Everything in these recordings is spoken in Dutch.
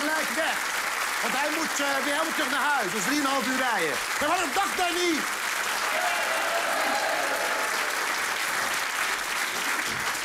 gelijk weg. Want hij moet eh, weer helemaal terug naar huis. Dus 3,5 uur rijden. Wat een dag, Danny!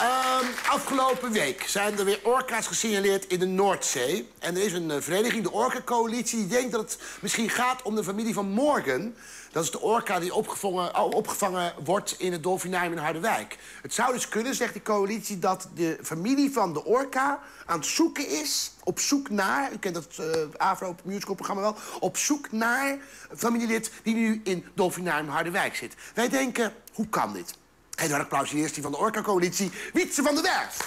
Ehm, afgelopen week zijn er weer orka's gesignaleerd in de Noordzee. En er is een eh, vereniging, de Orca-coalitie, die denkt dat het misschien gaat om de familie van Morgan. Dat is de orka die opgevangen, oh, opgevangen wordt in het dolfinarium in Harderwijk. Het zou dus kunnen, zegt die coalitie, dat de familie van de orka aan het zoeken is... op zoek naar, u kent dat uh, Afro musicalprogramma wel... op zoek naar familielid die nu in dolfinarium Harderwijk zit. Wij denken, hoe kan dit? Heel erg applaus eerst die van de Orca-coalitie, Wietse van der Werf.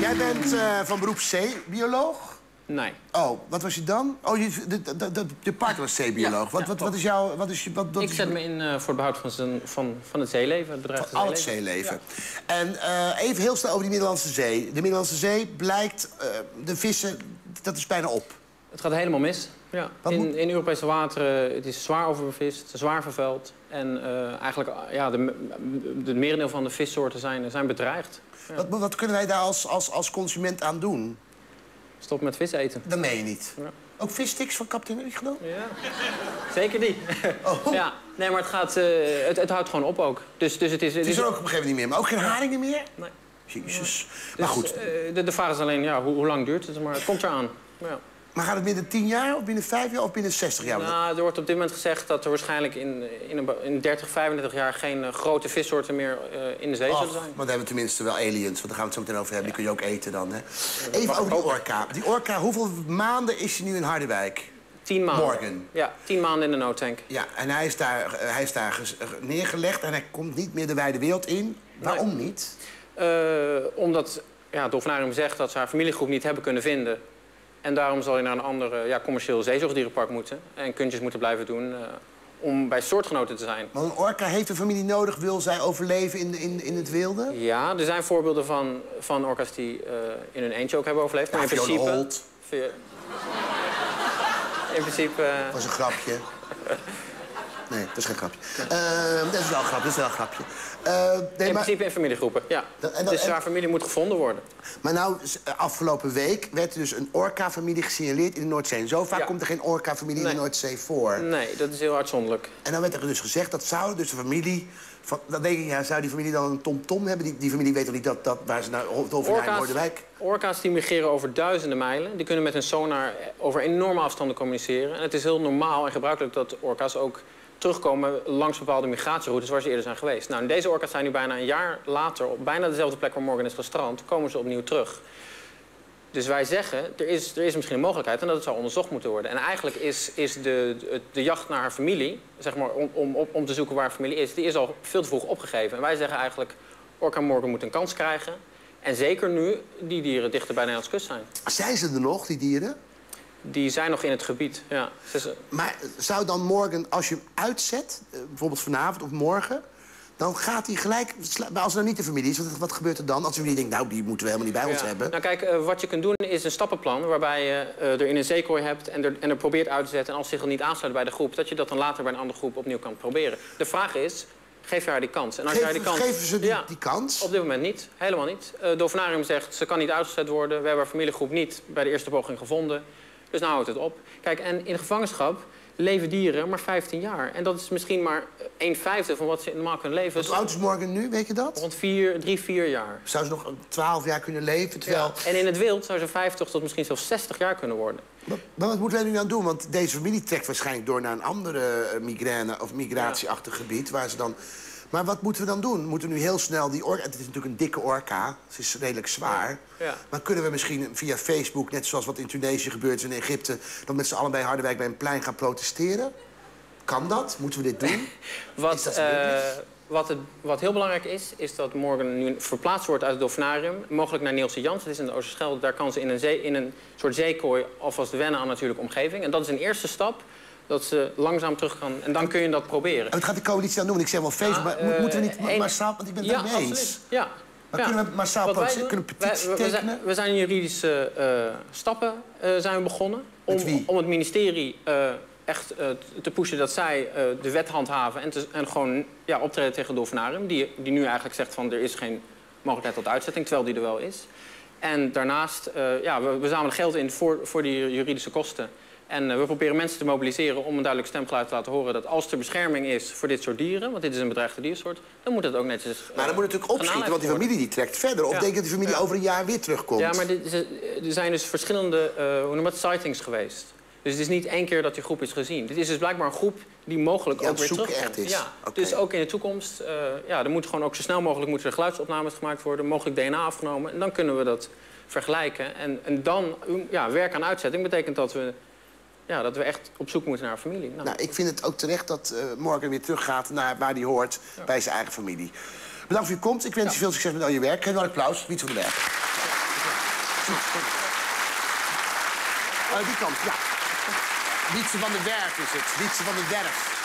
Jij bent uh, van beroep C-bioloog? Nee. Oh, wat was je dan? Oh, je, de, de, de, je partner was C-bioloog. Ja, wat, wat, wat is jouw... Wat is, wat, wat Ik is zet me in eh, voor het behoud van, zijn, van, van het zeeleven, het bedrijf Al het zeeleven. En eh, even heel snel over die Middellandse Zee. De Middellandse Zee blijkt, eh, de vissen, dat is bijna op. Het gaat helemaal mis. Ja. Moet- In, in Europese wateren het is zwaar overbevist, zwaar vervuild. En eigenlijk, ja, de, de merendeel van de vissoorten zijn, zijn bedreigd. Ja. Wat, wat kunnen wij daar als, als, als consument aan doen? Stop met vis eten. Dat meen je niet. Ja. Ook vissticks van heb je genomen? Ja, zeker die. Oh. Ja, nee, maar het, gaat, eh, het, het houdt gewoon op ook. Dus, dus het is... Het is er ook op een gegeven moment niet meer. Maar ook geen haringen meer? Nee. Jezus. Dus, maar goed. eh, de, de vraag is alleen, ja, hoe, hoe lang duurt het? Maar het komt eraan. Ja. Maar gaat het binnen 10 jaar, of binnen 5 jaar, of binnen 60 jaar? Nou, er wordt op dit moment gezegd dat er waarschijnlijk in, in, een, in 30, 35 jaar geen eh, grote vissoorten meer eh, in de zee zullen zijn. maar dan hebben we tenminste wel aliens, want daar gaan we het zo meteen over hebben. Die kun je ook eten dan, hè? Even over die orka. Die orka, hoeveel maanden is hij nu in Harderwijk? Tien maanden. Morgen. Ja, tien maanden in de noodtank. Ja, en hij is daar, eh, hij is daar neergelegd en hij komt niet meer de wijde wereld in. Waarom niet? Omdat ja, het dolfinarium zegt dat ze haar familiegroep niet hebben kunnen vinden. En daarom zal je naar een ander ja, commercieel zeezoogdierenpark moeten. En kuntjes moeten blijven doen eh, om bij soortgenoten te zijn. Want een orka heeft een familie nodig, wil zij overleven in, in, in het wilde? Ja, er zijn voorbeelden van, van orka's die eh, in hun eentje ook hebben overleefd. Maar in principe... Holt. In principe... eh, Dat was een grapje. Nee, dat is geen grapje. Eh, dat is wel een grapje, dat is wel een grapje. Nee, in maar, principe in familiegroepen, ja. Dat- en dat- dus en- haar familie moet gevonden worden. maar nou, eh, afgelopen week werd er dus een orka-familie gesignaleerd in de Noordzee. En zo vaak Ja. komt er geen orka-familie in de Noordzee voor. Nee, dat is heel uitzonderlijk. En dan werd er dus gezegd, dat zou dus de familie... Van, dan denk ik, ja, zou die familie dan een tom-tom hebben? Die, die familie weet toch niet dat, dat waar ze naar Orka's, Noorderwijk... orka's die migreren over duizenden mijlen. Die kunnen met hun sonar over enorme afstanden communiceren. En het is heel normaal en gebruikelijk dat orka's ook terugkomen langs bepaalde migratieroutes waar ze eerder zijn geweest. Nou, deze orka's zijn nu bijna een jaar later op bijna dezelfde plek waar Morgan is gestrand, komen ze opnieuw terug. Dus wij zeggen, er is, er is misschien een mogelijkheid en dat het zou onderzocht moeten worden. En eigenlijk is, is de, de, de jacht naar haar familie, zeg maar, om, om, om- te zoeken waar haar familie is, die is al veel te vroeg opgegeven. En wij zeggen eigenlijk, Orca Morgan moet een kans krijgen. En zeker nu die dieren dichter bij de kust zijn. Zijn ze er nog, die dieren? Die zijn nog in het gebied, ja. Maar zou dan morgen, als je hem uitzet, eh, bijvoorbeeld vanavond of morgen... dan gaat hij gelijk, als er nou niet de familie is, wat, wat gebeurt er dan? Als familie denkt, nou, die moeten we helemaal niet bij ons Ja. hebben. Nou kijk, eh, wat je kunt doen is een stappenplan waarbij je eh, er in een zeekooi hebt en er, en er probeert uit te zetten. En als zich niet aansluit bij de groep, dat je dat dan later bij een andere groep opnieuw kan proberen. De vraag is, geef je haar die kans? En als je haar die kans... geven ze die, Ja. die kans? Op dit moment niet, helemaal niet. Uh, Dolfinarium zegt, ze kan niet uitgezet worden. We hebben haar familiegroep niet bij de eerste poging gevonden. Dus nou houdt het op. Kijk, en in gevangenschap leven dieren maar 15 jaar. En dat is misschien maar een vijfde van wat ze normaal kunnen leven. Hoe oud is morgen nu, weet je dat? Rond vier, drie, vier jaar. Zou ze nog 12 jaar kunnen leven, terwijl... En in het wild zou ze 50 tot misschien zelfs 60 jaar kunnen worden. Maar, maar wat moeten wij nu aan doen? Want deze familie trekt waarschijnlijk door naar een andere eh, migraine- of migratieachtig gebied... waar ze dan... Maar wat moeten we dan doen? Moeten we nu heel snel die orka... Het is natuurlijk een dikke orka, ze is redelijk zwaar. Ja. Maar kunnen we misschien via Facebook, net zoals wat in Tunesië gebeurt is in Egypte... dan met z'n allen bij Harderwijk bij een plein gaan protesteren? Kan dat? Moeten we dit doen? Is Wat, dat eh, wat, het, wat heel belangrijk is, is dat Morgan nu verplaatst wordt uit het dolfinarium. Mogelijk naar Nielse Jans, dat is in de Oosterschelde. Daar kan ze in een, zee, in een soort zeekooi alvast wennen aan natuurlijke omgeving. En dat is een eerste stap, dat ze langzaam terug kan. En dan kun je dat proberen. En wat gaat de coalitie dan doen? Ik zeg wel Facebook, maar moeten we eh, niet één- massaal... Want ik ben het ja, mee eens. absoluut. Ja. Maar Ja. kunnen we massaal doen, kunnen petitie wij- we- we tekenen? zijn- We zijn juridische eh, stappen eh, zijn we begonnen. Om, om het ministerie eh, echt eh, te pushen dat zij eh, de wet handhaven... en, te- en gewoon ja, optreden tegen Dolfinarium. Die, die nu eigenlijk zegt van er is geen mogelijkheid tot uitzetting, terwijl die er wel is. En daarnaast, eh, ja, we, we zamelen geld in voor, voor die juridische kosten. En eh, we proberen mensen te mobiliseren om een duidelijk stemgeluid te laten horen... dat als er bescherming is voor dit soort dieren, want dit is een bedreigde diersoort... dan moet het ook netjes eh, Maar dan moet het natuurlijk opschieten, want die familie die trekt verder. Of Ja. denk je dat die familie over een jaar weer terugkomt? Ja, maar dit eh, er zijn dus verschillende eh, hoe noem dat, sightings geweest. Dus het is niet één keer dat die groep is gezien. Dit is dus blijkbaar een groep die mogelijk Die ook het weer terugkomt. echt is. Ja, dus ook in de toekomst, eh, ja, er moet gewoon ook zo snel mogelijk moeten er geluidsopnames gemaakt worden, mogelijk DNA afgenomen. En dan kunnen we dat vergelijken. En, en dan, ja, werk aan uitzetting betekent dat we, ja, dat we echt op zoek moeten naar familie. Nou, Nou, ik vind het ook terecht dat eh, Morgan weer teruggaat naar waar hij hoort, bij zijn eigen familie. Bedankt voor je komst. Ik wens je veel succes met al je werk. Geef wel een applaus. Wiet van den Berg. Uh, die kant, ja. Wietse van den Werf is het. Wietse van den Werf.